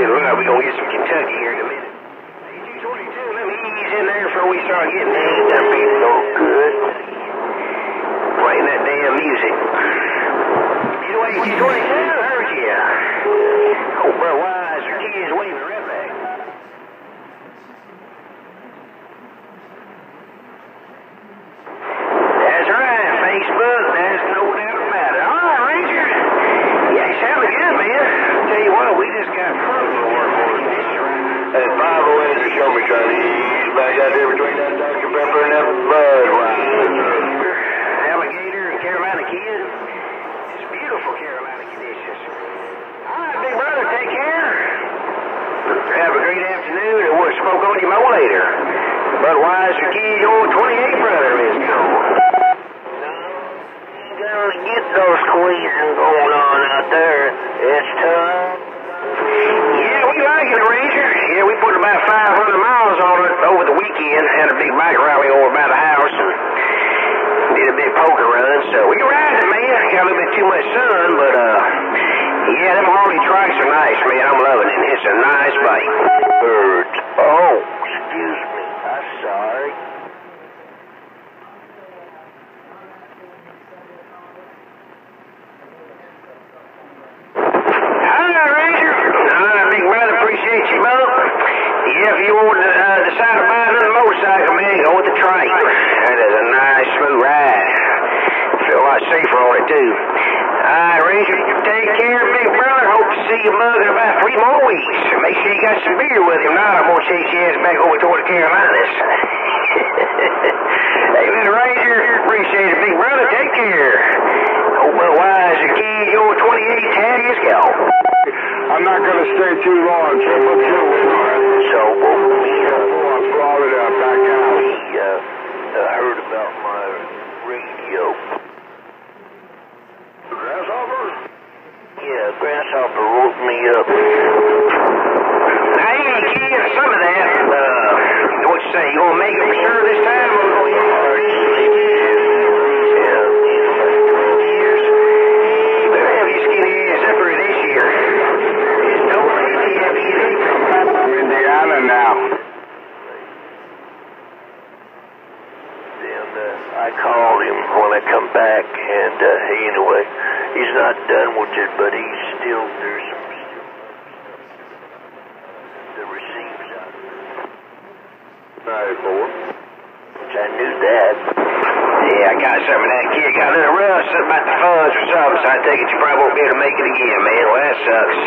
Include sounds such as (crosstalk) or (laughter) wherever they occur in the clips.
we'll get some Kentucky here in a minute. Hey, 222, let me ease in there before we start getting in. I'm feeling so good. Playing that damn music. Either way, 222, heard ya. Oh, bro, why is your kids waving right back? That's right, Facebook. There's no doubt about it. All right, Ranger. Yeah, you sounding good, man. Tell you what, we just got further to work on. Hey, five away to show me Chinese. Back out there between that Dr. Pepper and that Budweiser. Alligator and Carolina Kid. It's beautiful Carolina conditions. All right, big brother, take care. Have a great afternoon, and we'll smoke on you more later. Budweiser Kid, your 28 brother, let's go. You gotta get those squeezing going on out there. It's tough. Yeah, we like it, Ranger. Yeah, we put about 500 miles on it over the weekend. Had a big bike rally over by the house and did a big poker run. So we ride it, man. Got a little bit too much sun, but uh, yeah, them Harley trikes are nice, man. I'm loving it. It's a nice bike. Bird. Oh, excuse me. I'm sorry. All right, Ranger. All right, big brother. Appreciate you, bub. Yeah, if you to uh, decide to buy another motorcycle, man, go with the trike. That is a nice, smooth ride. Feel a lot safer on it, too. All right, Ranger. Take care, big brother. Hope to see you mug in about three more weeks. Make sure you got some beer with him. Now I'm going to chase your ass back over toward the Carolinas. (laughs) hey, Mr. Ranger. Wrote me up. Hey, kid, some of that, uh, what you say, you gonna make it for sure this time? Or gonna? Yeah, years. You better have your skinny ass up for this year. No idea if you I'm Indiana now. And I called him when I come back, and uh, anyway, he's not done with it, but he's still there's some still the receipts out there. Ninety-four. Which I knew that. Yeah, I got some of that kid. Got a little rough, something about the funds or something, so I take it you probably won't be able to make it again, man. Well, that sucks.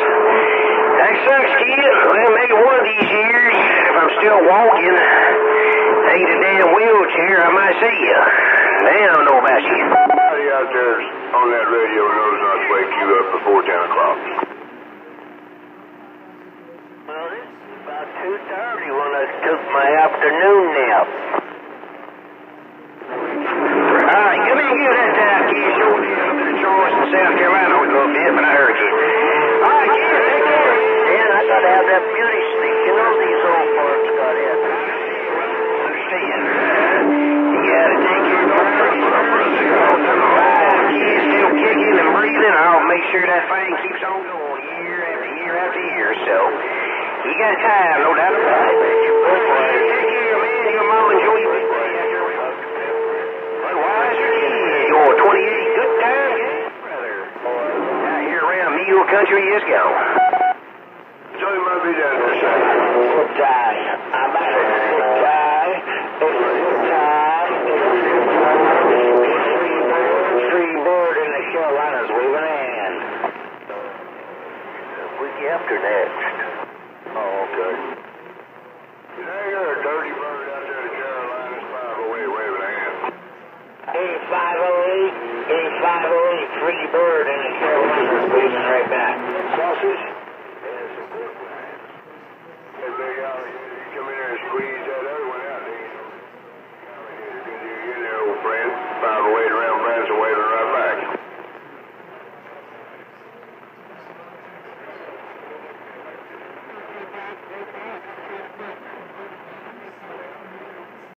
That sucks, kid. Well, maybe one of these years, if I'm still walking, ain't a damn wheelchair, I might see you. Now, I don't know about you. Somebody out there on that radio knows not to wake you up before ten o'clock. Well, it's about 2.30 took my afternoon nap. All right, come in and give that time, kid. Sure did up in Charleston, South Carolina a little bit, but I heard you. All right, kid, take care. Man, I gotta have that beauty sleep. You know these old have it. Understand. You gotta take care of your Kid, still kicking and breathing. I'll make sure that thing keeps on going you got time, no doubt. Take care, man. Your mom enjoy your big day out your road. Budweiser 28 good time, brother. Out here around Mule Country is gone. Joey Murphy down there, sir. Die. I'm out of here. Die. Die. Free bird in the Carolinas waving hand. We'll after next. Oh, okay. You you're a dirty bird out there to Carolinas 508 waving hands. Hey, 508, hey, 508, bird in the Carolinas waving right back. Sausage? Yes. some pork rinds. Hey, big Al, you come in here and squeeze that other